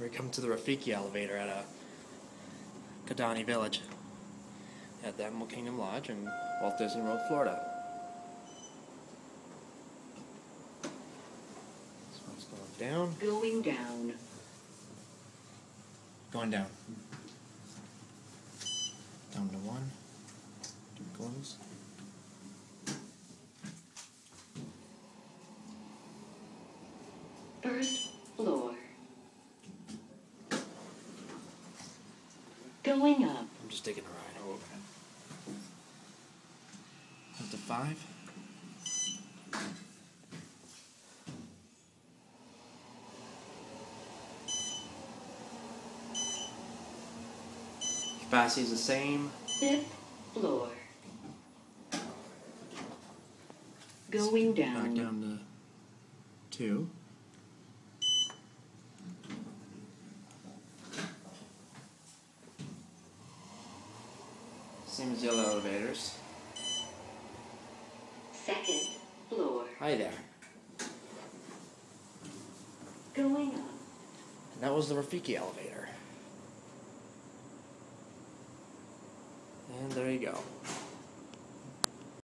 we come to the Rafiki elevator at a Kidani Village at the Animal Kingdom Lodge in Walt Disney World, Florida. This one's going down. Going down. Going down. Down to one. Two goes. First floor. Going up. I'm just taking a ride. Oh, okay. Up to five. Capacity is the same. Fifth floor. Going down. Back down. down to two. Same as the other elevators. Second floor. Hi there. Going up. And that was the Rafiki elevator. And there you go.